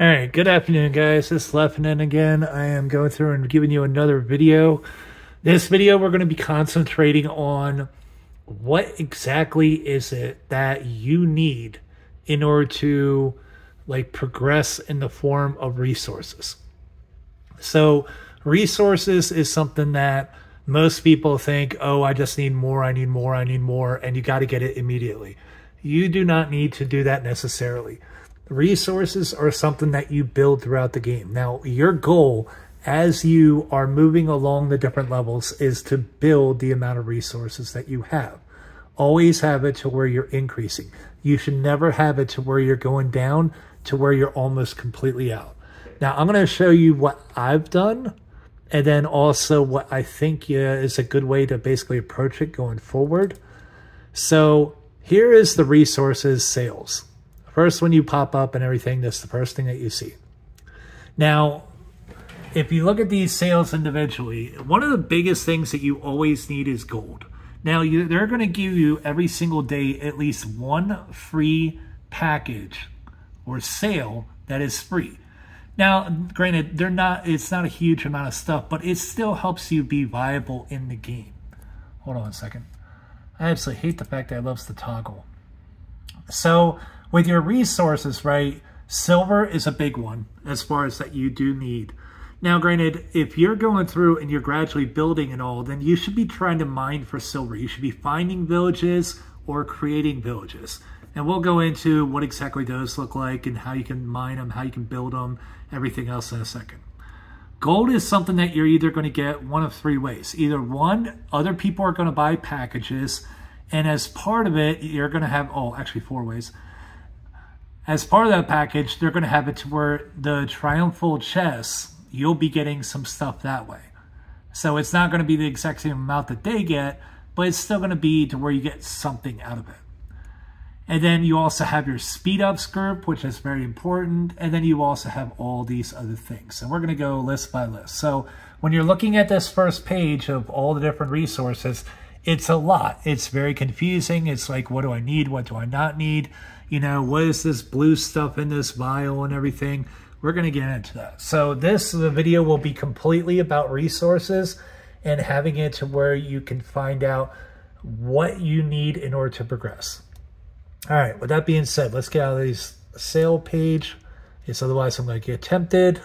All right, good afternoon, guys. This is Leffinen again. I am going through and giving you another video. This video, we're going to be concentrating on what exactly is it that you need in order to like progress in the form of resources. So, resources is something that most people think, oh, I just need more, I need more, I need more, and you got to get it immediately. You do not need to do that necessarily resources are something that you build throughout the game. Now, your goal as you are moving along the different levels is to build the amount of resources that you have. Always have it to where you're increasing. You should never have it to where you're going down to where you're almost completely out. Now, I'm going to show you what I've done and then also what I think yeah, is a good way to basically approach it going forward. So here is the resources sales. First, when you pop up and everything, that's the first thing that you see. Now, if you look at these sales individually, one of the biggest things that you always need is gold. Now, you, they're going to give you every single day at least one free package or sale that is free. Now, granted, they're not. It's not a huge amount of stuff, but it still helps you be viable in the game. Hold on a second. I absolutely hate the fact that it loves to toggle. So with your resources, right, silver is a big one as far as that you do need. Now, granted, if you're going through and you're gradually building and all, then you should be trying to mine for silver. You should be finding villages or creating villages. And we'll go into what exactly those look like and how you can mine them, how you can build them, everything else in a second. Gold is something that you're either going to get one of three ways. Either one, other people are going to buy packages, and as part of it, you're going to have, oh, actually four ways as part of that package, they're going to have it to where the triumphal chest, you'll be getting some stuff that way. So it's not going to be the exact same amount that they get, but it's still going to be to where you get something out of it. And then you also have your speed ups group, which is very important. And then you also have all these other things. And we're going to go list by list. So when you're looking at this first page of all the different resources, it's a lot. It's very confusing. It's like, what do I need? What do I not need? You know, what is this blue stuff in this vial and everything? We're going to get into that. So this the video will be completely about resources and having it to where you can find out what you need in order to progress. All right, with that being said, let's get out of this sale page. It's otherwise I'm going to get tempted.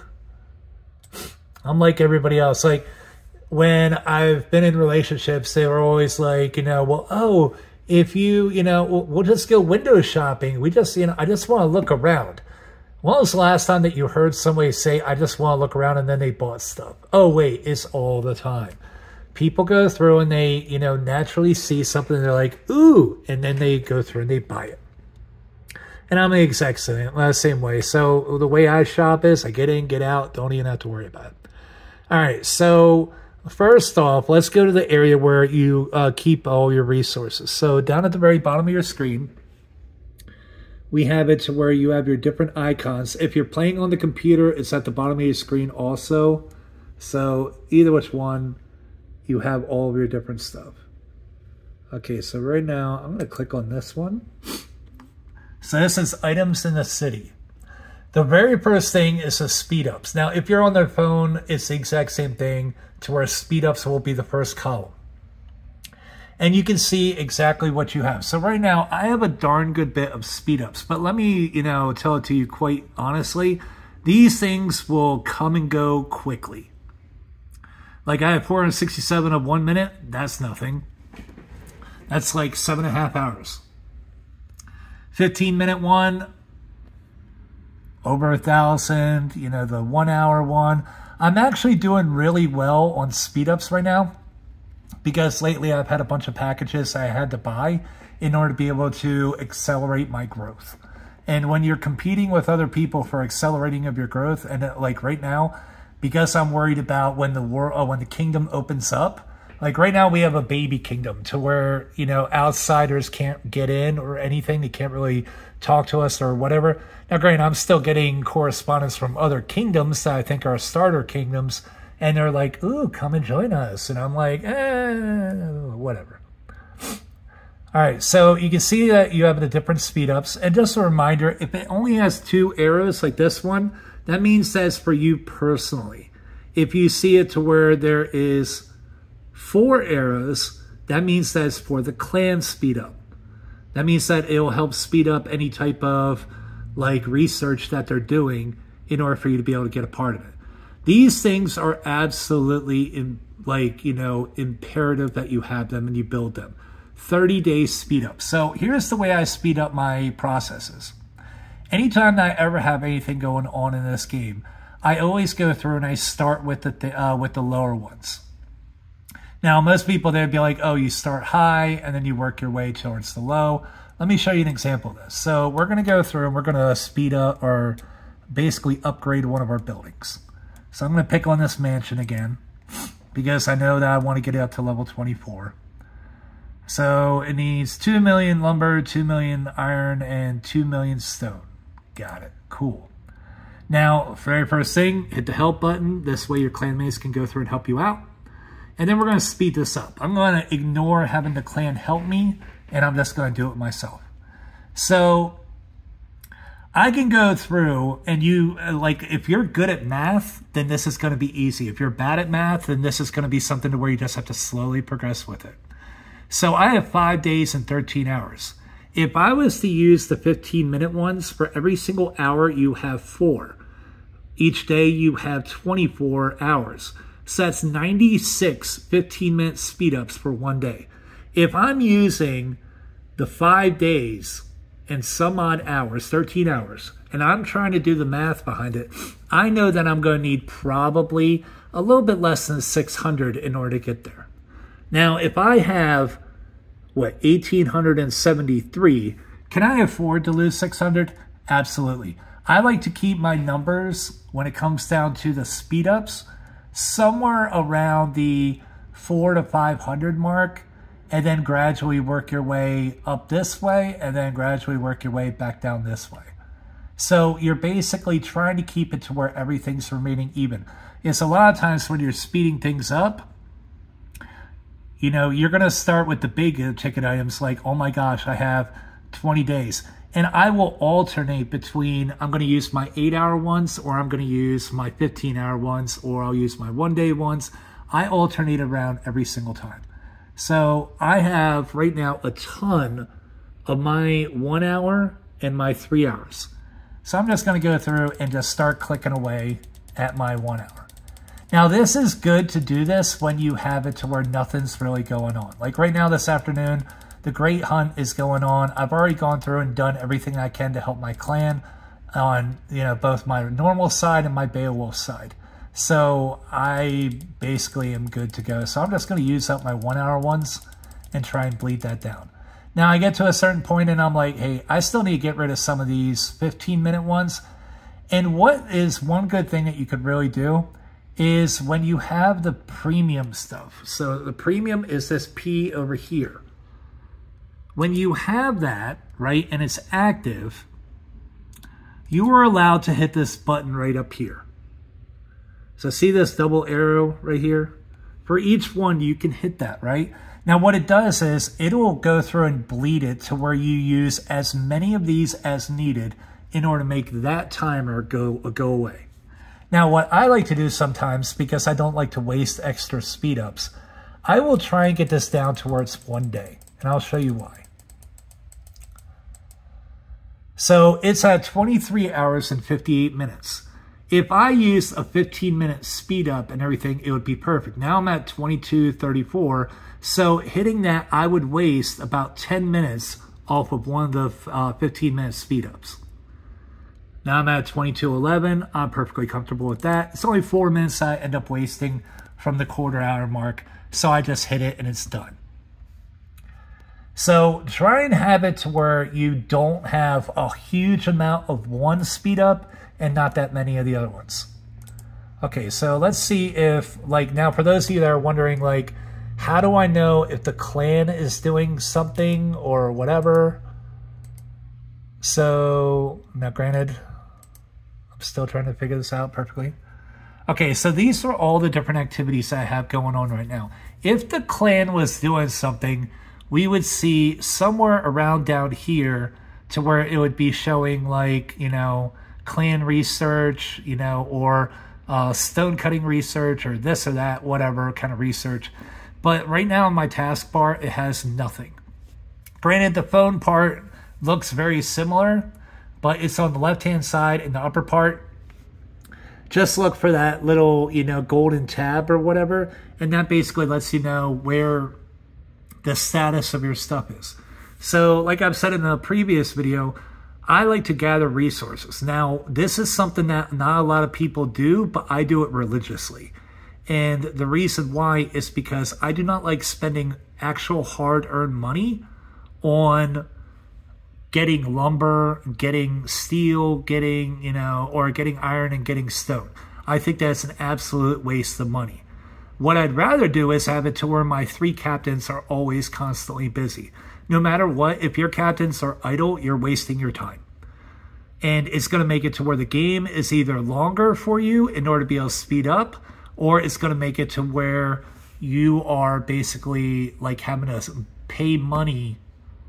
I'm like everybody else. Like when I've been in relationships, they were always like, you know, well, oh, if you, you know, we'll just go window shopping. We just, you know, I just want to look around. When was the last time that you heard somebody say, I just want to look around and then they bought stuff? Oh, wait, it's all the time. People go through and they, you know, naturally see something and they're like, ooh, and then they go through and they buy it. And I'm the exact same, uh, same way. So the way I shop is I get in, get out, don't even have to worry about it. All right, so First off, let's go to the area where you uh, keep all your resources. So down at the very bottom of your screen, we have it to where you have your different icons. If you're playing on the computer, it's at the bottom of your screen also. So either which one, you have all of your different stuff. Okay, so right now, I'm going to click on this one. So this is items in the city. The very first thing is the speed ups. Now, if you're on the phone, it's the exact same thing to where speed ups will be the first column. And you can see exactly what you have. So right now, I have a darn good bit of speed ups, but let me, you know, tell it to you quite honestly. These things will come and go quickly. Like I have 467 of one minute, that's nothing. That's like seven and a half hours. 15 minute one, over a thousand, you know, the one hour one. I'm actually doing really well on speed ups right now because lately I've had a bunch of packages I had to buy in order to be able to accelerate my growth. And when you're competing with other people for accelerating of your growth, and uh, like right now, because I'm worried about when the world, oh, when the kingdom opens up, like right now we have a baby kingdom to where you know outsiders can't get in or anything they can't really talk to us or whatever now granted i'm still getting correspondence from other kingdoms that i think are starter kingdoms and they're like ooh come and join us and i'm like eh, whatever All right, so you can see that you have the different speed ups. And just a reminder, if it only has two arrows like this one, that means that's for you personally. If you see it to where there is four arrows, that means that's for the clan speed up. That means that it will help speed up any type of like research that they're doing in order for you to be able to get a part of it. These things are absolutely in, like, you know, imperative that you have them and you build them. 30 days speed up. So here's the way I speed up my processes. Anytime I ever have anything going on in this game, I always go through and I start with the uh, with the lower ones. Now, most people they'd be like, "Oh, you start high and then you work your way towards the low." Let me show you an example of this. So we're going to go through and we're going to speed up or basically upgrade one of our buildings. So I'm going to pick on this mansion again because I know that I want to get it up to level 24. So it needs 2 million lumber, 2 million iron, and 2 million stone. Got it. Cool. Now, very first thing, hit the help button. This way your clanmates can go through and help you out. And then we're to speed this up. I'm to ignore having the clan help me and I'm just to do it myself. So I can go through and you, uh, like, if you're good at math, then this is to be easy. If you're bad at math, then this is to be something to where you just have to slowly progress with it. So I have five days and 13 hours. If I was to use the 15 minute ones, for every single hour, you have four. Each day, you have 24 hours. That's 96 15 minute speed ups for one day if I'm using the five days and some odd hours, 13 hours, and I'm trying to do the math behind it, I know that I'm going to need probably a little bit less than 600 in order to get there. Now, if I have, what, 1873, can I afford to lose 600? Absolutely. I like to keep my numbers when it comes down to the speed ups somewhere around the four to 500 mark and then gradually work your way up this way and then gradually work your way back down this way. So you're basically trying to keep it to where everything's remaining even. It's a lot of times when you're speeding things up, you know, you're going to start with the big ticket items like, oh my gosh, I have 20 days. And I will alternate between I'm going to use my eight hour ones or I'm going to use my 15 hour ones or I'll use my one day ones. I alternate around every single time. So I have right now a ton of my one hour and my three hours. So I'm just going to go through and just start clicking away at my one hour. Now this is good to do this when you have it to where nothing's really going on. Like right now this afternoon, the Great Hunt is going on. I've already gone through and done everything I can to help my clan on, you know, both my normal side and my Beowulf side. So I basically am good to go. So I'm just going to use up my one hour ones and try and bleed that down. Now I get to a certain point and I'm like, hey, I still need to get rid of some of these 15 minute ones. And what is one good thing that you could really do is when you have the premium stuff. So the premium is this P over here. When you have that, right, and it's active, you are allowed to hit this button right up here. So see this double arrow right here? For each one, you can hit that, right? Now what it does is it will go through and bleed it to where you use as many of these as needed in order to make that timer go, go away. Now what I like to do sometimes, because I don't like to waste extra speed ups, I will try and get this down towards one day, and I'll show you why. So it's at 23 hours and 58 minutes. If I use a 15 minute speed up and everything, it would be perfect. Now I'm at 22.34. So hitting that, I would waste about 10 minutes off of one of the uh, 15 minute speed ups. Now I'm at 22.11. I'm perfectly comfortable with that. It's only four minutes I end up wasting from the quarter hour mark. So I just hit it and it's done. So try and have it to where you don't have a huge amount of one speed up and not that many of the other ones. Okay, so let's see if, like, now for those of you that are wondering, like, how do I know if the clan is doing something or whatever? So, now granted, I'm still trying to figure this out perfectly. Okay, so these are all the different activities I have going on right now. If the clan was doing something, we would see somewhere around down here to where it would be showing like, you know, clan research, you know, or uh, stone cutting research or this or that, whatever kind of research. But right now in my taskbar, it has nothing. Granted, the phone part looks very similar, but it's on the left hand side in the upper part. Just look for that little, you know, golden tab or whatever, and that basically lets you know where the status of your stuff is. So, like I've said in the previous video, I like to gather resources. Now, this is something that not a lot of people do, but I do it religiously. And the reason why is because I do not like spending actual hard earned money on getting lumber, getting steel, getting, you know, or getting iron and getting stone. I think that's an absolute waste of money. What I'd rather do is have it to where my three captains are always constantly busy. No matter what, if your captains are idle, you're wasting your time. And it's going to make it to where the game is either longer for you in order to be able to speed up, or it's going to make it to where you are basically like having to pay money,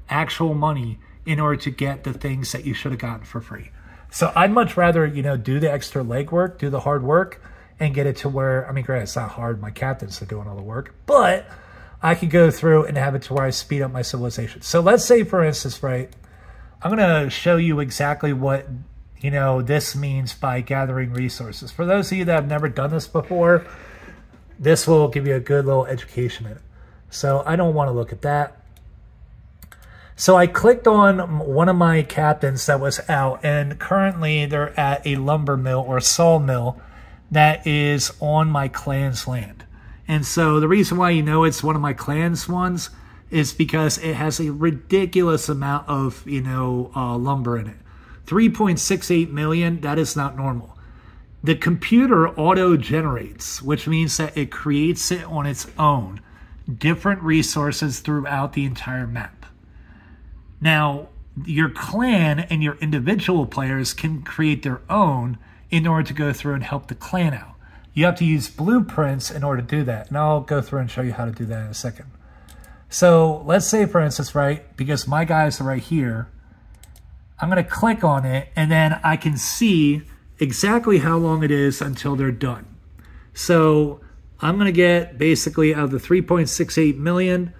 actual money, in order to get the things that you should have gotten for free. So I'd much rather, you know, do the extra legwork, do the hard work, and get it to where, I mean, granted, it's not hard. My captains are doing all the work, but I could go through and have it to where I speed up my civilization. So let's say, for instance, right, I'm going to show you exactly what, you know, this means by gathering resources. For those of you that have never done this before, this will give you a good little education in it. So I don't want to look at that. So I clicked on one of my captains that was out, and currently they're at a lumber mill or sawmill that is on my clan's land. And so the reason why you know it's one of my clan's ones is because it has a ridiculous amount of, you know, uh, lumber in it. 3.68 million, that is not normal. The computer auto generates, which means that it creates it on its own, different resources throughout the entire map. Now, your clan and your individual players can create their own in order to go through and help the clan out. You have to use blueprints in order to do that. And I'll go through and show you how to do that in a second. So let's say, for instance, right, because my guys are right here, I'm going to click on it and then I can see exactly how long it is until they're done. So I'm going to get basically out of the 3.68 million,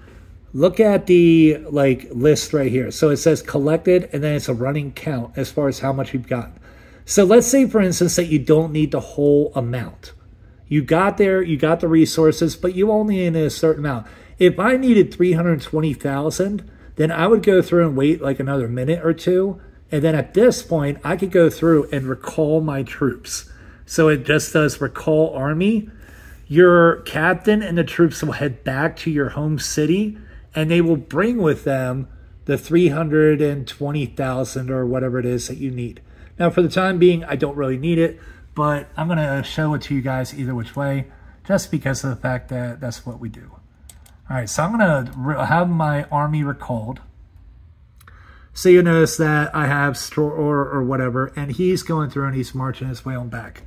look at the like list right here. So it says collected and then it's a running count as far as how much you've got. So let's say for instance that you don't need the whole amount. You got there, you got the resources, but you only need a certain amount. If I needed 320,000, then I would go through and wait like another minute or two. And then at this point, I could go through and recall my troops. So it just does recall army. Your captain and the troops will head back to your home city and they will bring with them the 320,000 or whatever it is that you need. Now, for the time being, I don't really need it, but I'm going to show it to you guys either which way, just because of the fact that that's what we do. All right, so I'm going to have my army recalled. So you notice that I have store or, or whatever, and he's going through and he's marching his way on back.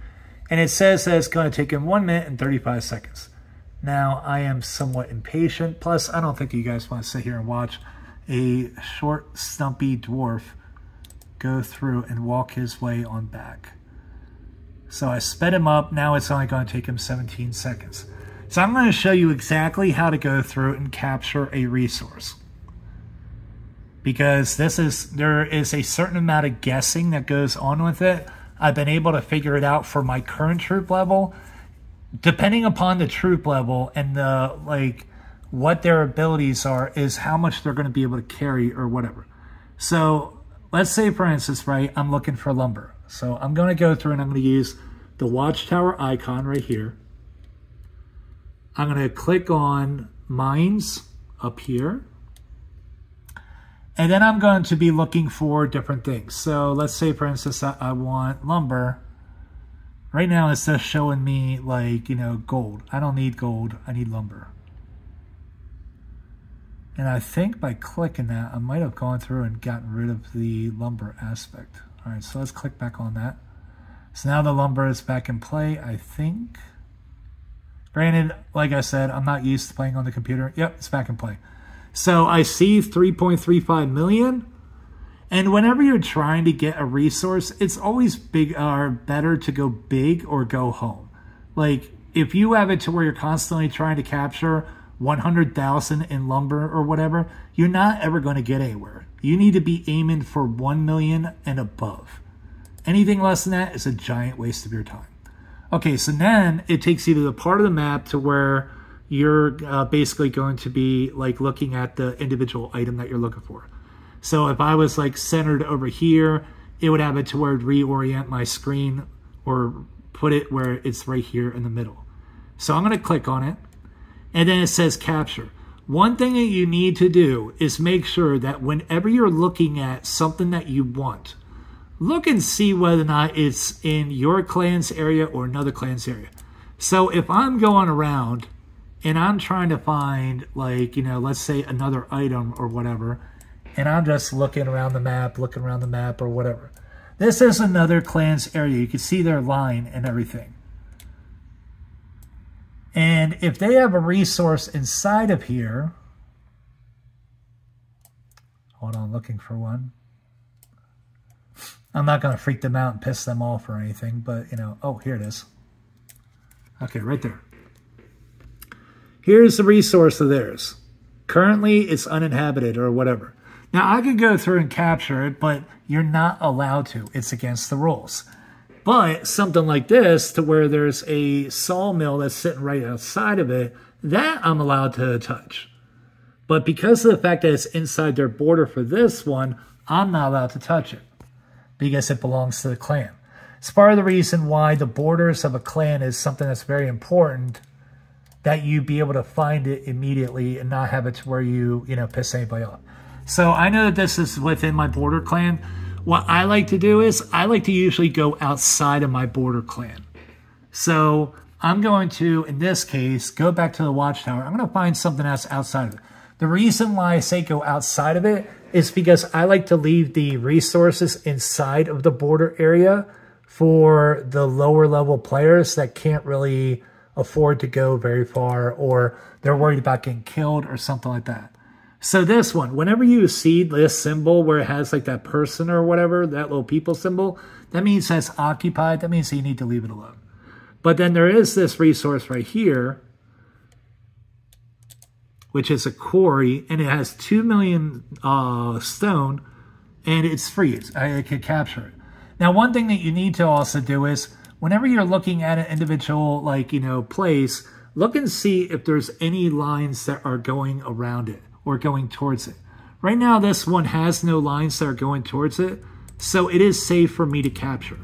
And it says that it's going to take him 1 minute and 35 seconds. Now, I am somewhat impatient. Plus, I don't think you guys want to sit here and watch a short, stumpy dwarf go through and walk his way on back. So I sped him up. Now it's only going to take him 17 seconds. So I'm going to show you exactly how to go through and capture a resource. Because this is there is a certain amount of guessing that goes on with it. I've been able to figure it out for my current troop level depending upon the troop level and the like what their abilities are is how much they're going to be able to carry or whatever. So let's say for instance, right, I'm looking for lumber. So I'm going to go through and I'm going to use the watchtower icon right here. I'm going to click on mines up here. And then I'm going to be looking for different things. So let's say, for instance, I want lumber. Right now it's just showing me like, you know, gold. I don't need gold, I need lumber. And I think by clicking that, I might have gone through and gotten rid of the lumber aspect. All right, so let's click back on that. So now the lumber is back in play, I think. Granted, like I said, I'm not used to playing on the computer. Yep, it's back in play. So I see 3.35 million. And whenever you're trying to get a resource, it's always big or better to go big or go home. Like if you have it to where you're constantly trying to capture 100,000 in lumber or whatever, you're not ever going to get anywhere. You need to be aiming for 1 million and above. Anything less than that is a giant waste of your time. Okay, so then it takes you to the part of the map to where you're uh, basically going to be like looking at the individual item that you're looking for. So if I was like centered over here, it would have it to where reorient my screen or put it where it's right here in the middle. So I'm going to click on it and then it says capture. One thing that you need to do is make sure that whenever you're looking at something that you want, look and see whether or not it's in your clan's area or another clan's area. So if I'm going around and I'm trying to find like, you know, let's say another item or whatever, and I'm just looking around the map, looking around the map or whatever. This is another clan's area. You can see their line and everything. And if they have a resource inside of here, hold on, looking for one. I'm not going to freak them out and piss them off or anything, but, you know, oh, here it is. Okay, right there. Here's the resource of theirs. Currently, it's uninhabited or whatever. Now, I could go through and capture it, but you're not allowed to. It's against the rules. But something like this, to where there's a sawmill that's sitting right outside of it, that I'm allowed to touch. But because of the fact that it's inside their border for this one, I'm not allowed to touch it because it belongs to the clan. It's part of the reason why the borders of a clan is something that's very important that you be able to find it immediately and not have it to where you, you know, piss anybody off. So I know that this is within my border clan. What I like to do is I like to usually go outside of my border clan. So I'm going to, in this case, go back to the watchtower. I'm going to find something else outside of it. The reason why I say go outside of it is because I like to leave the resources inside of the border area for the lower level players that can't really afford to go very far or they're worried about getting killed or something like that. So this one, whenever you see this symbol where it has like that person or whatever, that little people symbol, that means that's occupied. That means you need to leave it alone. But then there is this resource right here, which is a quarry, and it has 2 million uh, stone, and it's free. It's, I, I can capture it. Now, one thing that you need to also do is, whenever you're looking at an individual, like, you know, place, look and see if there's any lines that are going around it or going towards it. Right now, this one has no lines that are going towards it, so it is safe for me to capture.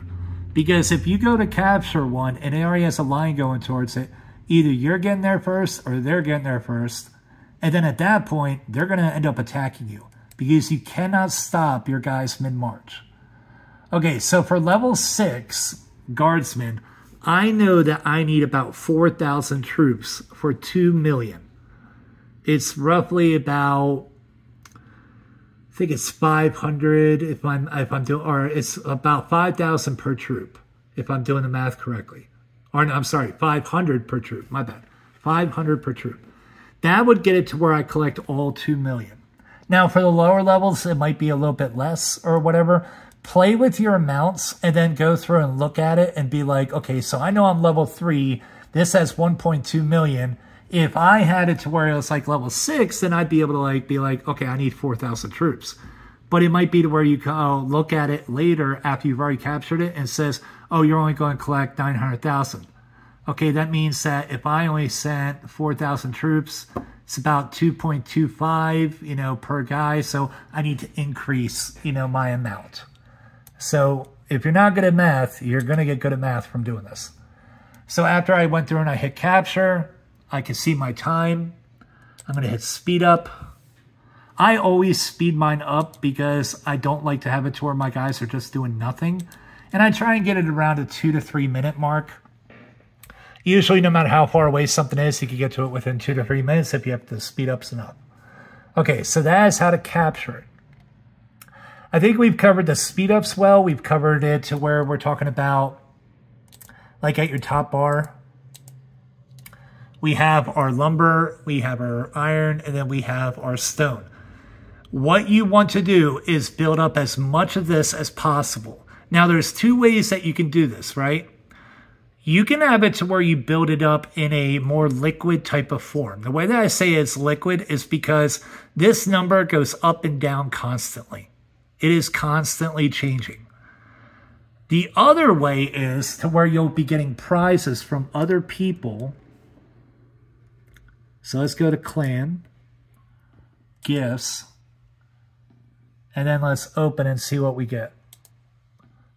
Because if you go to capture one and it already has a line going towards it, either you're getting there first or they're getting there first. And then at that point, they're going to end up attacking you because you cannot stop your guys mid-march. Okay, so for level 6 guardsmen, I know that I need about 4,000 troops for 2 million. It's roughly about I think it's 500 if I'm if I'm doing or it's about 5,000 per troop if I'm doing the math correctly. Or no, I'm sorry, 500 per troop. My bad. 500 per troop. That would get it to where I collect all 2 million. Now for the lower levels it might be a little bit less or whatever. Play with your amounts and then go through and look at it and be like, okay, so I know I'm level 3. This has 1.2 million if I had it to where it was like level six, then I'd be able to like be like, okay, I need 4,000 troops. But it might be to where you go oh, look at it later after you've already captured it and says, oh, you're only going to collect 900,000. Okay, that means that if I only sent 4,000 troops, it's about 2.25, you know, per guy. So I need to increase, you know, my amount. So if you're not good at math, you're going to get good at math from doing this. So after I went through and I hit capture, I can see my time. I'm going to hit speed up. I always speed mine up because I don't like to have it to where my guys are just doing nothing. And I try and get it around a two to three minute mark. Usually, no matter how far away something is, you can get to it within two to three minutes if you have to speed up some up. Okay, so that is how to capture it. I think we've covered the speed ups well. We've covered it to where we're talking about like at your top bar we have our lumber, we have our iron, and then we have our stone. What you want to do is build up as much of this as possible. Now, there's two ways that you can do this, right? You can have it to where you build it up in a more liquid type of form. The way that I say it's liquid is because this number goes up and down constantly. It is constantly changing. The other way is to where you'll be getting prizes from other people. So let's go to clan, gifts, and then let's open and see what we get.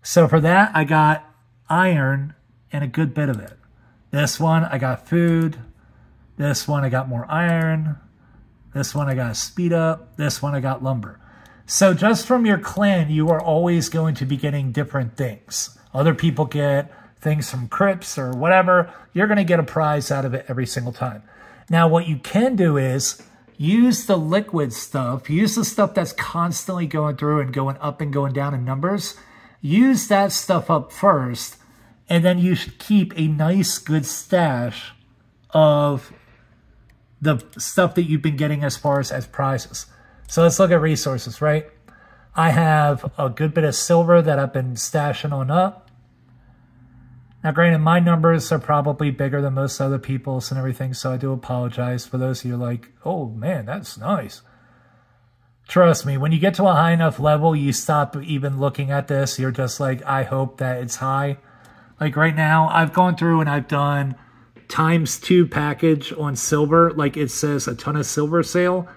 So for that, I got iron and a good bit of it. This one, I got food. This one, I got more iron. This one, I got speed up. This one, I got lumber. So just from your clan, you are always going to be getting different things. Other people get things from crypts or whatever. You're going to get a prize out of it every single time. Now, what you can do is use the liquid stuff, use the stuff that's constantly going through and going up and going down in numbers. Use that stuff up first, and then you should keep a nice, good stash of the stuff that you've been getting as far as, as prizes. So let's look at resources, right? I have a good bit of silver that I've been stashing on up. Now, granted, my numbers are probably bigger than most other people's and everything, so I do apologize for those of you like, oh man, that's nice. Trust me, when you get to a high enough level, you stop even looking at this. You're just like, I hope that it's high. Like right now, I've gone through and I've done times two package on silver. Like it says a ton of silver sale.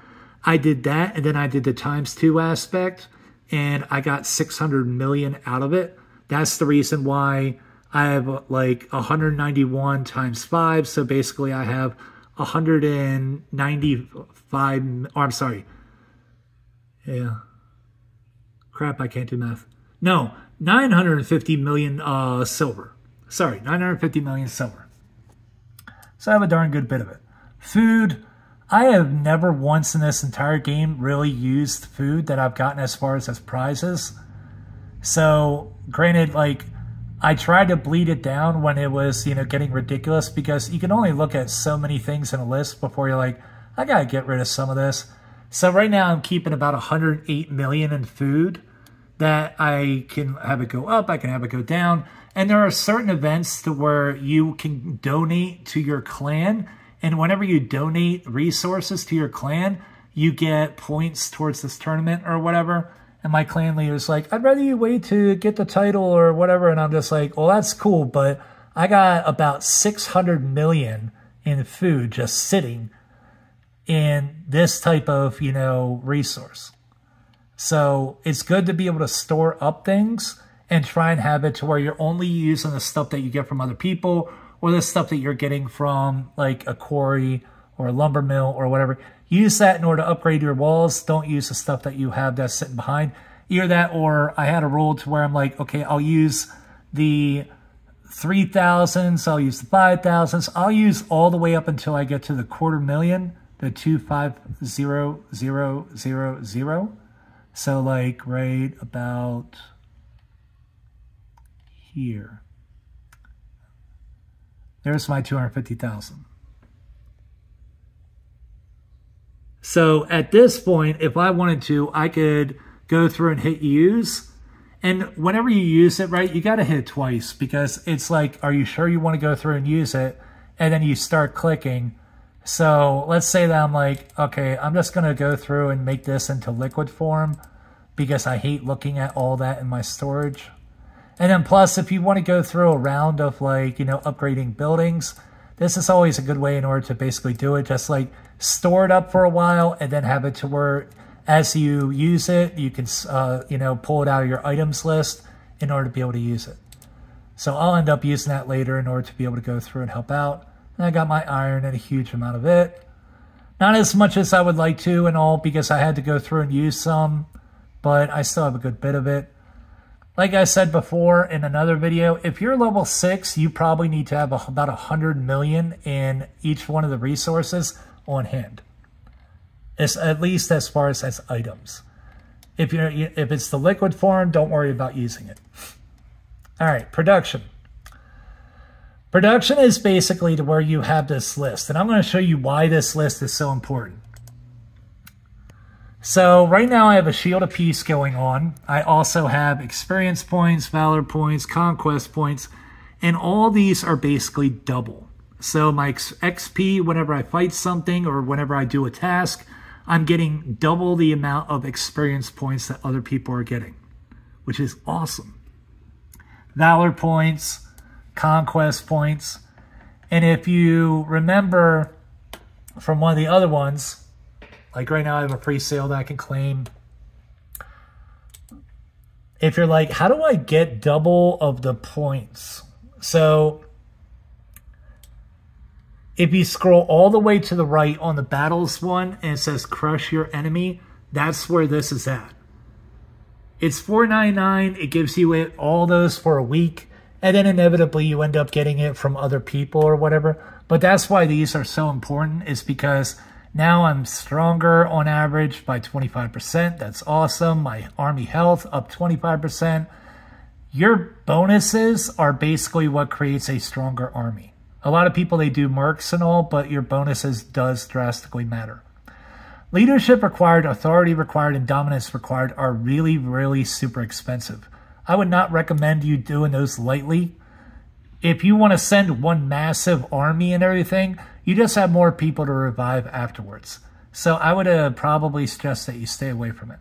I did that, and then I did the times two aspect, and I got 600 million out of it. That's the reason why I have like 191 times five. So basically, I have 195. Or I'm sorry. Yeah. Crap, I can't do math. No, 950 million uh, silver. Sorry, 950 million silver. So I have a darn good bit of it. Food, I have never once in this entire game really used food that I've gotten as far as as prizes. So, granted, like, I tried to bleed it down when it was, you know, getting ridiculous because you can only look at so many things in a list before you're like, I gotta get rid of some of this. So right now I'm keeping about 108 million in food that I can have it go up, I can have it go down. And there are certain events to where you can donate to your clan and whenever you donate resources to your clan, you get points towards this tournament or whatever. And my clan leader's like, I'd rather you wait to get the title or whatever. And I'm just like, well, that's cool, but I got about 600 million in food just sitting in this type of, you know, resource. So it's good to be able to store up things and try and have it to where you're only using the stuff that you get from other people or the stuff that you're getting from like a quarry or a lumber mill or whatever. Use that in order to upgrade your walls. Don't use the stuff that you have that's sitting behind. Either that or I had a rule to where I'm like, okay, I'll use the 3,000s, I'll use the 5,000s. I'll use all the way up until I get to the quarter million, the 250,000. So like right about here. There's my 250,000. So at this point, if I wanted to, I could go through and hit use. And whenever you use it, right, you got to hit it twice because it's like, are you sure you want to go through and use it? And then you start clicking. So let's say that I'm like, okay, I'm just going to go through and make this into liquid form because I hate looking at all that in my storage. And then plus, if you want to go through a round of like, you know, upgrading buildings, this is always a good way in order to basically do it. Just like store it up for a while and then have it to where as you use it, you can, uh, you know, pull it out of your items list in order to be able to use it. So I'll end up using that later in order to be able to go through and help out. And I got my iron and a huge amount of it. Not as much as I would like to and all because I had to go through and use some, but I still have a good bit of it. Like I said before in another video, if you're level 6, you probably need to have a, about 100 million in each one of the resources on hand. It's at least as far as, as items. If, you're, if it's the liquid form, don't worry about using it. All right, production. Production is basically to where you have this list, and I'm going to show you why this list is so important. So right now I have a Shield of Peace going on. I also have experience points, valor points, conquest points, and all these are basically double. So my XP, whenever I fight something or whenever I do a task, I'm getting double the amount of experience points that other people are getting, which is awesome. Valor points, conquest points. And if you remember from one of the other ones, like right now I have a pre-sale that I can claim. If you're like, how do I get double of the points? So if you scroll all the way to the right on the battles one and it says crush your enemy, that's where this is at. It's $4.99. It gives you it all those for a week. And then inevitably you end up getting it from other people or whatever. But that's why these are so important is because now I'm stronger on average by 25%. That's awesome. My army health up 25%. Your bonuses are basically what creates a stronger army. A lot of people, they do mercs and all, but your bonuses does drastically matter. Leadership required, authority required, and dominance required are really, really super expensive. I would not recommend you doing those lightly. If you want to send one massive army and everything, you just have more people to revive afterwards. So I would uh, probably suggest that you stay away from it.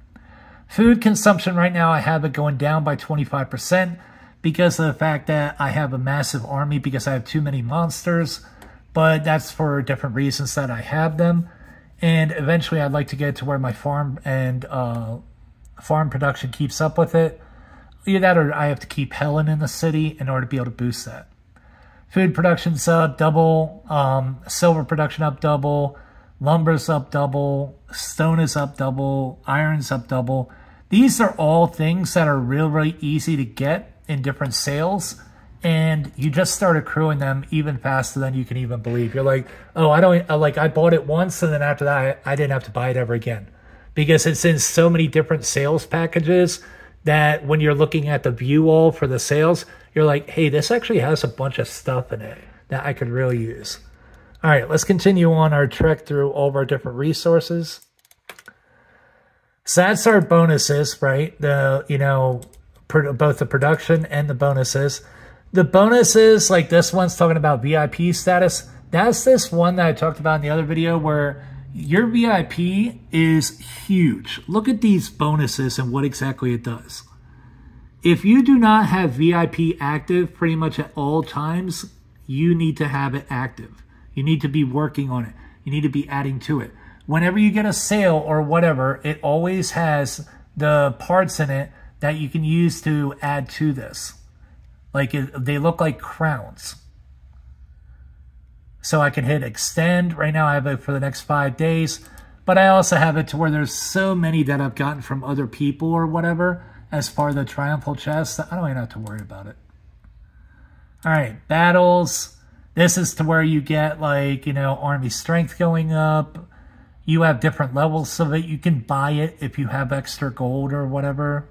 Food consumption right now, I have it going down by 25% because of the fact that I have a massive army because I have too many monsters, but that's for different reasons that I have them. And eventually I'd like to get to where my farm and uh, farm production keeps up with it. Either that or I have to keep Helen in the city in order to be able to boost that. Food production's up double, um, silver production up double, lumber's up double, stone is up double, iron's up double. These are all things that are real, really easy to get in different sales and you just start accruing them even faster than you can even believe. You're like, oh, I don't like I bought it once and then after that I, I didn't have to buy it ever again because it's in so many different sales packages that when you're looking at the view all for the sales, you're like, hey, this actually has a bunch of stuff in it that I could really use. All right, let's continue on our trek through all of our different resources. So that's our bonuses, right? The, you know, both the production and the bonuses. The bonuses, like this one's talking about VIP status. That's this one that I talked about in the other video where your VIP is huge. Look at these bonuses and what exactly it does. If you do not have VIP active pretty much at all times, you need to have it active. You need to be working on it. You need to be adding to it. Whenever you get a sale or whatever, it always has the parts in it that you can use to add to this. Like they look like crowns. So I can hit extend. Right now I have it for the next five days. But I also have it to where there's so many that I've gotten from other people or whatever as far as the triumphal chest. I don't even have to worry about it. All right, battles. This is to where you get like, you know, army strength going up. You have different levels of it. You can buy it if you have extra gold or whatever.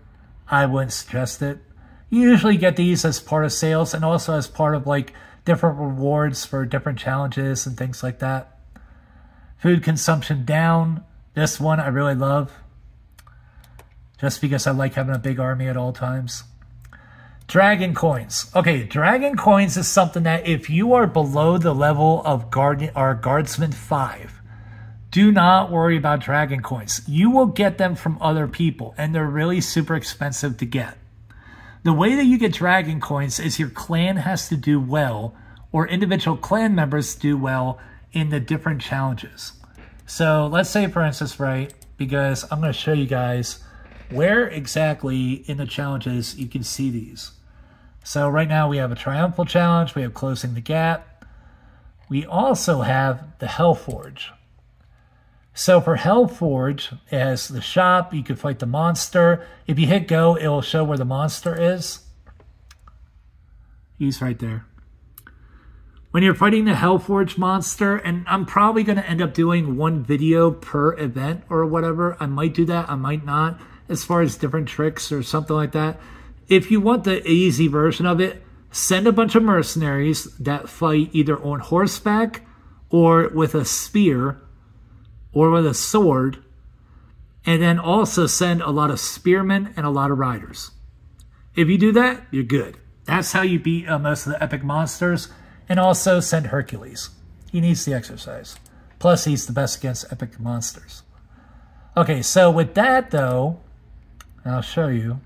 I wouldn't suggest it. You usually get these as part of sales and also as part of like different rewards for different challenges and things like that. Food consumption down. This one I really love. Just because I like having a big army at all times. Dragon coins. Okay, dragon coins is something that if you are below the level of guardian or guardsman 5, do not worry about dragon coins. You will get them from other people, and they're really super expensive to get. The way that you get dragon coins is your clan has to do well, or individual clan members do well in the different challenges. So let's say, for instance, right, because I'm going to show you guys where exactly in the challenges you can see these. So right now we have a triumphal challenge, we have closing the gap. We also have the Hellforge. So for Hellforge, as the shop, you can fight the monster. If you hit go, it will show where the monster is. He's right there. When you're fighting the Hellforge monster, and I'm probably going to end up doing one video per event or whatever. I might do that, I might not, as far as different tricks or something like that. If you want the easy version of it, Send a bunch of mercenaries that fight either on horseback or with a spear or with a sword. And then also send a lot of spearmen and a lot of riders. If you do that, you're good. That's how you beat uh, most of the epic monsters. And also send Hercules. He needs the exercise. Plus, he's the best against epic monsters. Okay, so with that, though, I'll show you.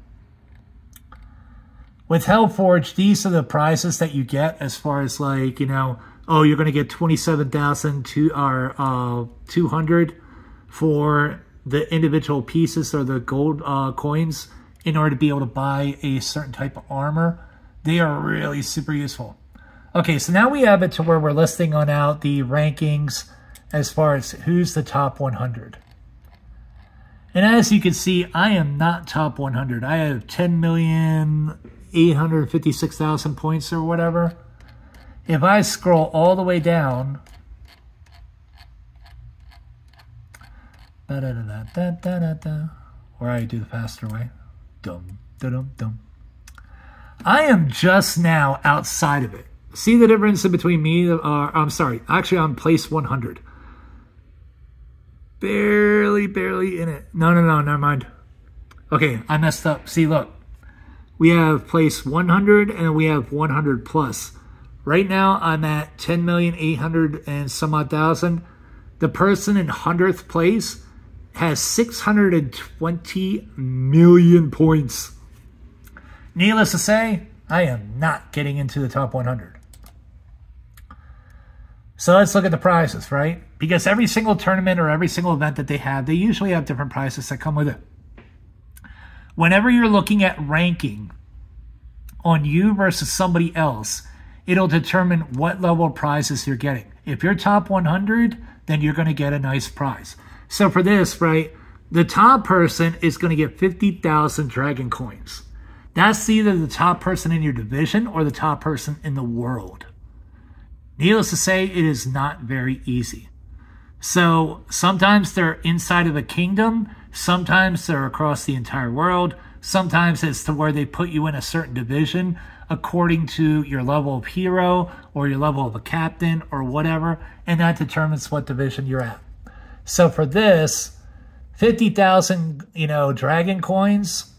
With Hellforge, these are the prizes that you get as far as like, you know, oh, you're going to get 27,000 to our uh, 200 for the individual pieces or the gold uh, coins in order to be able to buy a certain type of armor. They are really super useful. Okay, so now we have it to where we're listing on out the rankings as far as who's the top 100. And as you can see, I am not top 100. I have 10,856,000 points or whatever. If I scroll all the way down, da da da da da da da, or I do the faster way, dum da dum dum. I am just now outside of it. See the difference in between me? Uh, I'm sorry, actually, I'm place 100. Barely, barely in it. No, no, no, never mind. Okay, I messed up. See, look. We have place 100 and we have 100 plus. Right now, I'm at 10,800 and some odd thousand. The person in 100th place has 620 million points. Needless to say, I am not getting into the top 100. So let's look at the prizes, right? Because every single tournament or every single event that they have, they usually have different prizes that come with it. Whenever you're looking at ranking on you versus somebody else, it'll determine what level of prizes you're getting. If you're top 100, then you're going to get a nice prize. So for this, right, the top person is going to get 50,000 dragon coins. That's either the top person in your division or the top person in the world. Needless to say, it is not very easy. So sometimes they're inside of a kingdom, sometimes they're across the entire world, sometimes it's to where they put you in a certain division according to your level of hero or your level of a captain or whatever, and that determines what division you're at. So for this, 50,000, you know, dragon coins,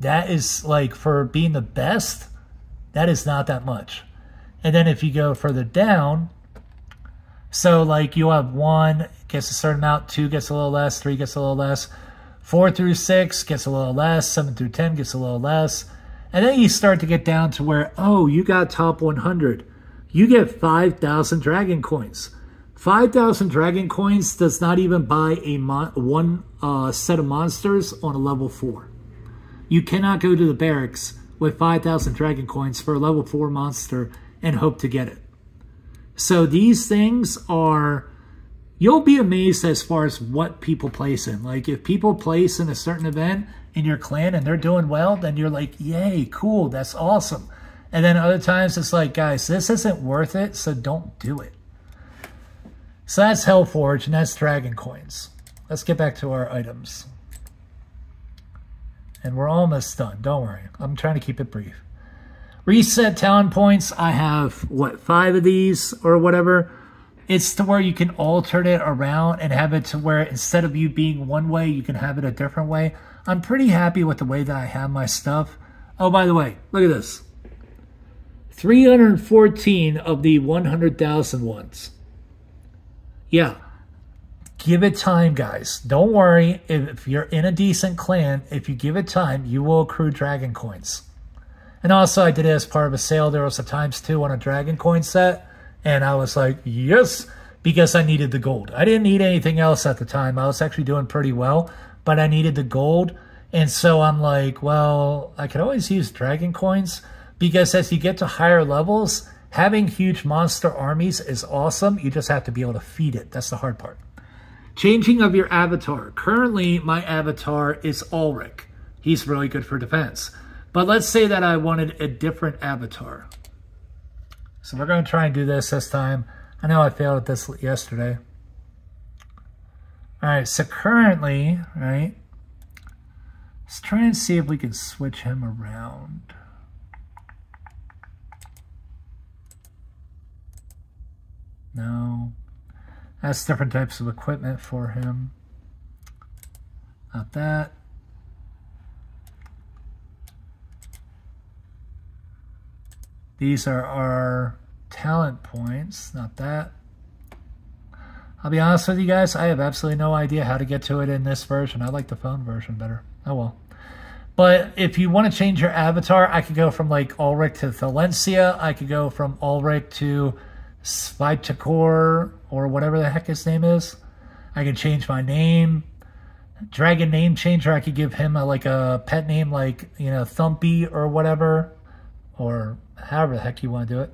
that is like for being the best, that is not that much. And then if you go further down, so like you'll have one gets a certain amount, two gets a little less, three gets a little less, four through six gets a little less, seven through 10 gets a little less, and then you start to get down to where, oh, you got top 100. You get 5,000 dragon coins. 5,000 dragon coins does not even buy a one uh, set of monsters on a level 4. You cannot go to the barracks with 5,000 dragon coins for a level 4 monster and hope to get it. So these things are, you'll be amazed as far as what people place in. Like if people place in a certain event in your clan and they're doing well, then you're like, yay, cool, that's awesome. And then other times it's like, guys, this isn't worth it, so don't do it. So that's Hellforge and that's Dragon Coins. Let's get back to our items. And we're almost done. Don't worry. I'm trying to keep it brief. Reset talent points. I have, what, five of these or whatever. It's to where you can alter it around and have it to where instead of you being one way, you can have it a different way. I'm pretty happy with the way that I have my stuff. Oh, by the way, look at this. 314 of the 100,000 ones. Yeah. Give it time, guys. Don't worry. If you're in a decent clan, if you give it time, you will accrue dragon coins. And also, I did it as part of a sale. There was a times two on a dragon coin set. And I was like, yes, because I needed the gold. I didn't need anything else at the time. I was actually doing pretty well but I needed the gold. And so I'm like, well, I could always use dragon coins because as you get to higher levels, having huge monster armies is awesome. You just have to be able to feed it. That's the hard part. Changing of your avatar. Currently, my avatar is Ulrich. He's really good for defense. But let's say that I wanted a different avatar. So we're going to try and do this this time. I know I failed at this yesterday. All right, so currently, right, let's try and see if we can switch him around. No, that's different types of equipment for him. Not that. These are our talent points, not that. I'll be honest with you guys, I have absolutely no idea how to get to it in this version. I like the phone version better. Oh well. But if you want to change your avatar, I could go from like Ulrich to Thalencia. I could go from Ulrich to Spytakor or whatever the heck his name is. I could change my name. Dragon name changer, I could give him a, like a pet name like, you know, Thumpy or whatever. Or however the heck you want to do it.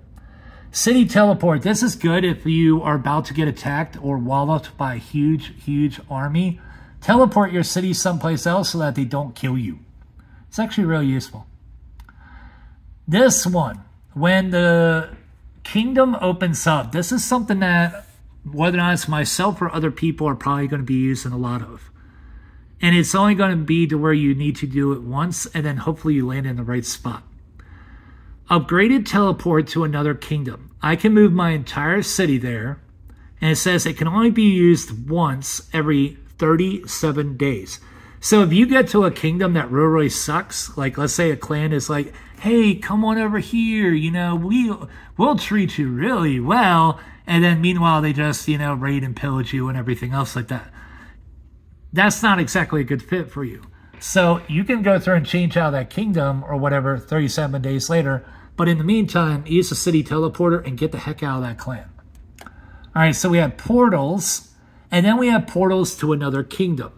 City teleport. This is good if you are about to get attacked or walloped by a huge, huge army. Teleport your city someplace else so that they don't kill you. It's actually really useful. This one, when the kingdom opens up, this is something that whether or not it's myself or other people are probably going to be using a lot of. And it's only going to be to where you need to do it once and then hopefully you land in the right spot. Upgraded teleport to another kingdom. I can move my entire city there, and it says it can only be used once every 37 days. So if you get to a kingdom that really, really sucks, like let's say a clan is like, hey, come on over here, you know, we, we'll treat you really well. And then meanwhile, they just, you know, raid and pillage you and everything else like that. That's not exactly a good fit for you. So you can go through and change out that kingdom or whatever 37 days later but in the meantime, use the city teleporter and get the heck out of that clan. All right, so we have portals, and then we have portals to another kingdom.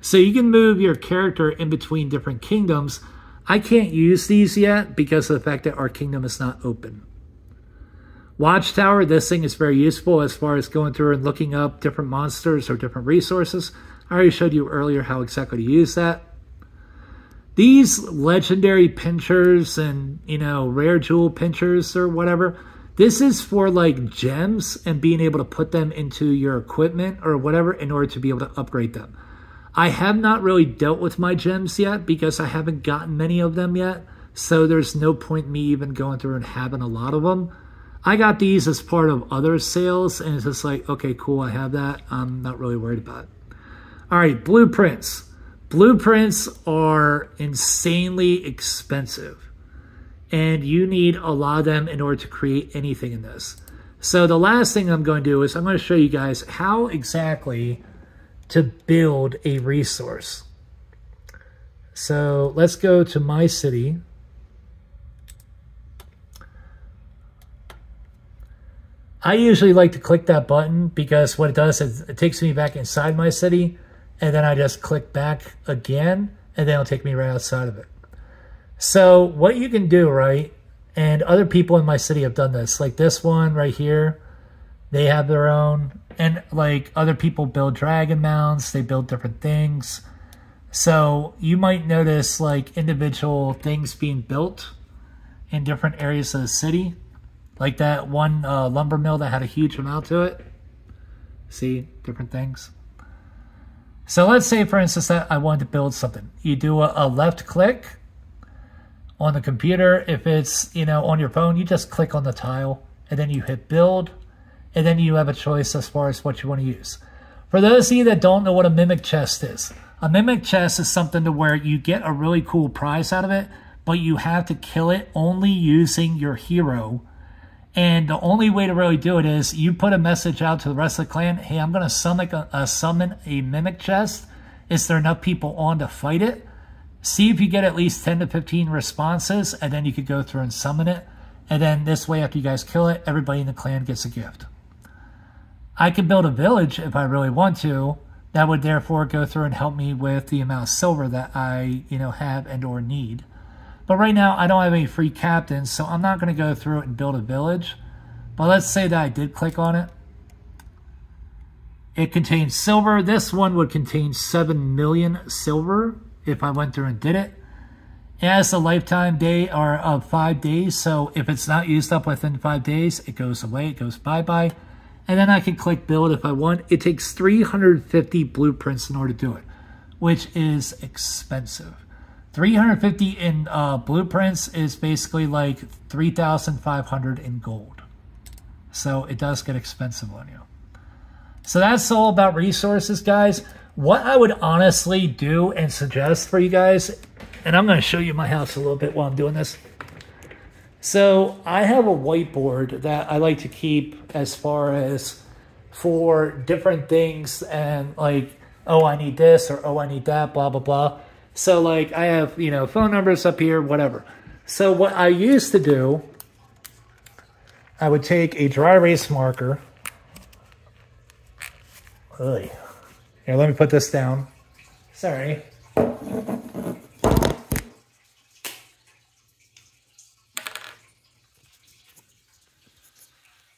So you can move your character in between different kingdoms. I can't use these yet because of the fact that our kingdom is not open. Watchtower, this thing is very useful as far as going through and looking up different monsters or different resources. I already showed you earlier how exactly to use that. These legendary pinchers and, you know, rare jewel pinchers or whatever, this is for like gems and being able to put them into your equipment or whatever in order to be able to upgrade them. I have not really dealt with my gems yet because I haven't gotten many of them yet. So there's no point me even going through and having a lot of them. I got these as part of other sales and it's just like, okay, cool, I have that. I'm not really worried about it. All right, blueprints. Blueprints are insanely expensive, and you need a lot of them in order to create anything in this. So the last thing I'm going to do is I'm going to show you guys how exactly to build a resource. So let's go to my city. I usually like to click that button because what it does is it takes me back inside my city and then I just click back again, and then it'll take me right outside of it. So what you can do, right, and other people in my city have done this, like this one right here, they have their own, and like other people build dragon mounts, they build different things. So you might notice like individual things being built in different areas of the city. Like that one uh, lumber mill that had a huge amount to it. See, different things. So let's say, for instance, that I wanted to build something. You do a, a left click on the computer. If it's, you know, on your phone, you just click on the tile and then you hit build and then you have a choice as far as what you want to use. For those of you that don't know what a mimic chest is, a mimic chest is something to where you get a really cool prize out of it, but you have to kill it only using your hero and the only way to really do it is you put a message out to the rest of the clan, hey, I'm going to summon a, summon a mimic chest. Is there enough people on to fight it? See if you get at least 10 to 15 responses, and then you could go through and summon it. And then this way, after you guys kill it, everybody in the clan gets a gift. I can build a village if I really want to. That would therefore go through and help me with the amount of silver that I, you know, have and or need. But right now, I don't have any free captains, so I'm not going to go through it and build a village. But let's say that I did click on it. It contains silver. This one would contain 7 million silver if I went through and did it. It has a lifetime day or of five days. So if it's not used up within five days, it goes away. It goes bye-bye. And then I can click build if I want. It takes 350 blueprints in order to do it, which is expensive. 350 in uh, blueprints is basically like 3,500 in gold. So it does get expensive on you. So that's all about resources, guys. What I would honestly do and suggest for you guys, and I'm going to show you my house a little bit while I'm doing this. So I have a whiteboard that I like to keep as far as for different things and like, oh, I need this or oh, I need that, blah, blah, blah. So like I have, you know, phone numbers up here, whatever. So what I used to do, I would take a dry erase marker. Ugh. Here, let me put this down. Sorry.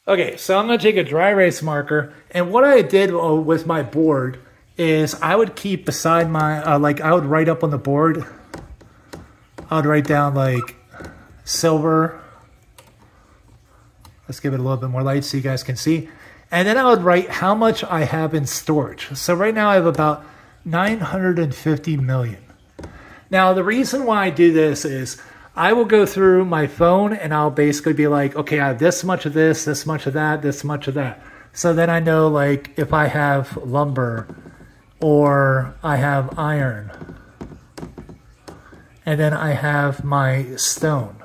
Okay, so I'm to take a dry erase marker, and what I did uh, with my board is I would keep beside my, uh, like I would write up on the board, I would write down like silver, let's give it a little bit more light so you guys can see, and then I would write how much I have in storage. So right now I have about 950 million. Now the reason why I do this is I will go through my phone and I'll basically be like, okay, I have this much of this, this much of that, this much of that. So then I know like if I have lumber or I have iron and then I have my stone.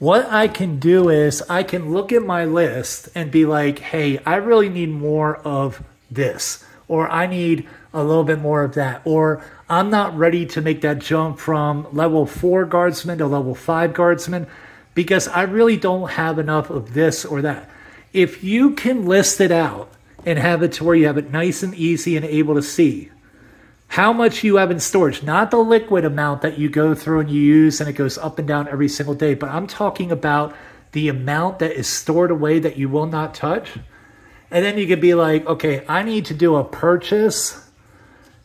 What I can do is I can look at my list and be like, hey, I really need more of this, or I need a little bit more of that, or I'm not ready to make that jump from level four guardsman to level five guardsman because I really don't have enough of this or that. If you can list it out and have it to where you have it nice and easy and able to see how much you have in storage, not the liquid amount that you go through and you use and it goes up and down every single day, but I'm talking about the amount that is stored away that you will not touch. And then you could be like, okay, I need to do a purchase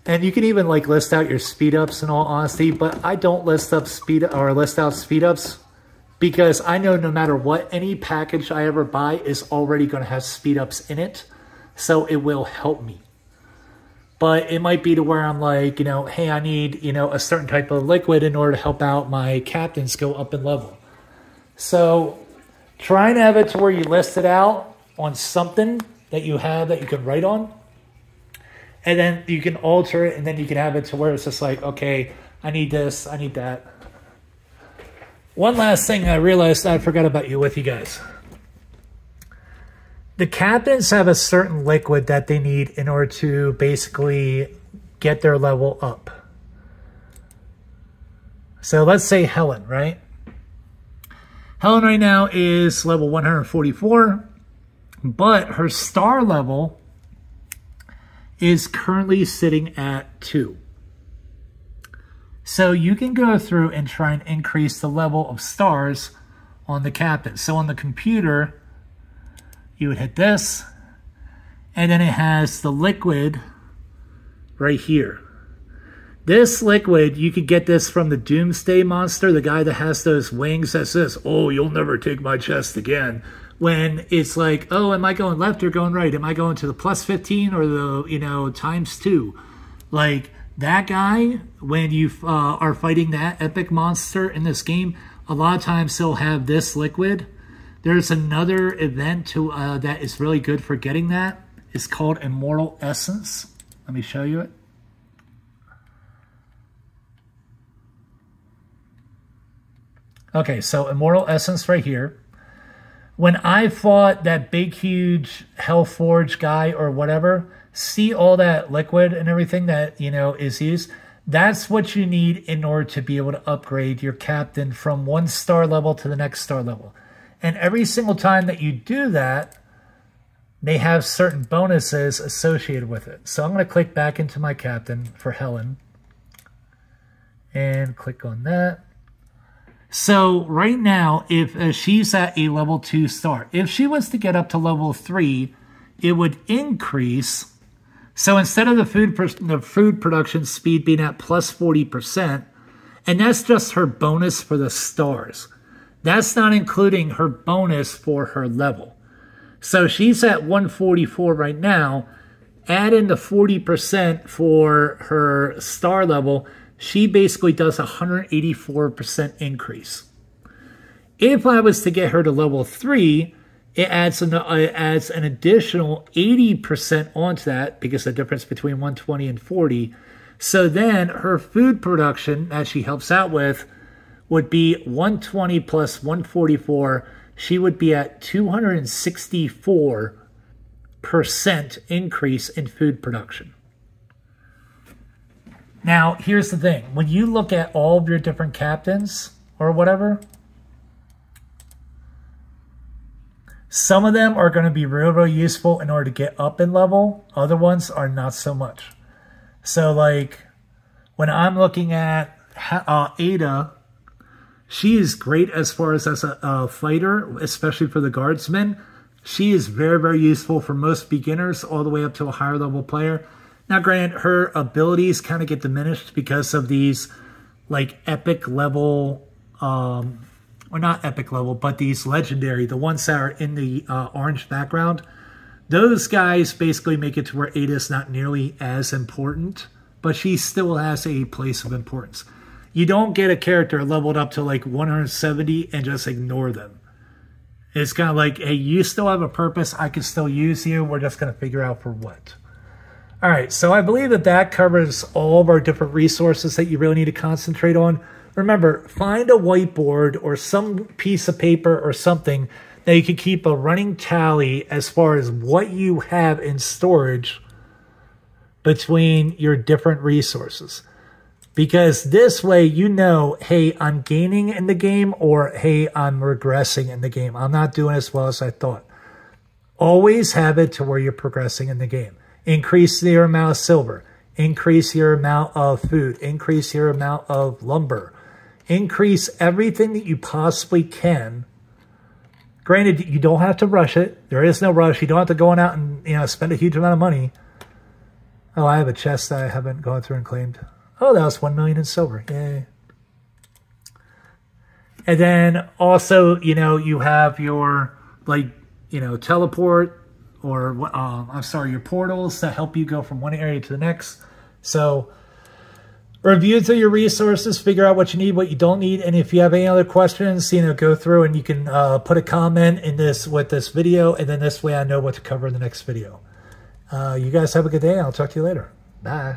and you can even like list out your speed ups in all honesty, but I don't list up speed or list out speed ups because I know no matter what, any package I ever buy is already going to have speed ups in it. So it will help me. But it might be to where I'm like, you know, hey, I need, you know, a certain type of liquid in order to help out my captains go up in level. So try and have it to where you list it out on something that you have that you can write on and then you can alter it and then you can have it to where it's just like okay i need this i need that one last thing i realized i forgot about you with you guys the captains have a certain liquid that they need in order to basically get their level up so let's say helen right helen right now is level 144 but her star level is currently sitting at 2. So you can go through and try and increase the level of stars on the captain. So on the computer, you would hit this, and then it has the liquid right here. This liquid, you could get this from the Doomsday Monster, the guy that has those wings that says, oh, you'll never take my chest again when it's like, oh, am I going left or going right? Am I going to the plus 15 or the, you know, times two? Like that guy, when you uh, are fighting that epic monster in this game, a lot of times he'll have this liquid. There's another event to uh, that is really good for getting that. It's called Immortal Essence. Let me show you it. Okay, so Immortal Essence right here when I fought that big, huge Hellforge guy or whatever, see all that liquid and everything that, you know, is used. That's what you need in order to be able to upgrade your captain from one star level to the next star level. And every single time that you do that, they have certain bonuses associated with it. So I'm going to click back into my captain for Helen and click on that. So right now, if uh, she's at a level 2 star, if she was to get up to level 3, it would increase. So instead of the food, the food production speed being at plus 40%, and that's just her bonus for the stars. That's not including her bonus for her level. So she's at 144 right now. Add in the 40% for her star level, she basically does a 184% increase. If I was to get her to level three, it adds an, uh, adds an additional 80% onto that because the difference between 120 and 40. So then her food production that she helps out with would be 120 plus 144. She would be at 264% increase in food production. Now, here's the thing. When you look at all of your different captains or whatever, some of them are going to be real, real useful in order to get up in level. Other ones are not so much. So, like, when I'm looking at uh, Ada, she is great as far as as a, a fighter, especially for the guardsmen. She is very, very useful for most beginners all the way up to a higher level player. Now, granted, her abilities kind of get diminished because of these like epic level, um, or not epic level, but these legendary, the ones that are in the uh, orange background. Those guys basically make it to where Ada is not nearly as important, but she still has a place of importance. You don't get a character leveled up to like 170 and just ignore them. It's kind of like, hey, you still have a purpose. I can still use you. We're just going to figure out for what. All right, so I believe that that covers all of our different resources that you really need to concentrate on. Remember, find a whiteboard or some piece of paper or something that you can keep a running tally as far as what you have in storage between your different resources. Because this way you know, hey, I'm gaining in the game or hey, I'm regressing in the game. I'm not doing as well as I thought. Always have it to where you're progressing in the game. Increase your amount of silver. Increase your amount of food. Increase your amount of lumber. Increase everything that you possibly can. Granted, you don't have to rush it. There is no rush. You don't have to go on out and you know spend a huge amount of money. Oh, I have a chest that I haven't gone through and claimed. Oh, that was one million in silver. Yay. And then also, you know, you have your like, you know, teleport or um, I'm sorry, your portals that help you go from one area to the next. So review through your resources, figure out what you need, what you don't need, and if you have any other questions, you know, go through and you can uh, put a comment in this with this video, and then this way I know what to cover in the next video. Uh, you guys have a good day. I'll talk to you later. Bye.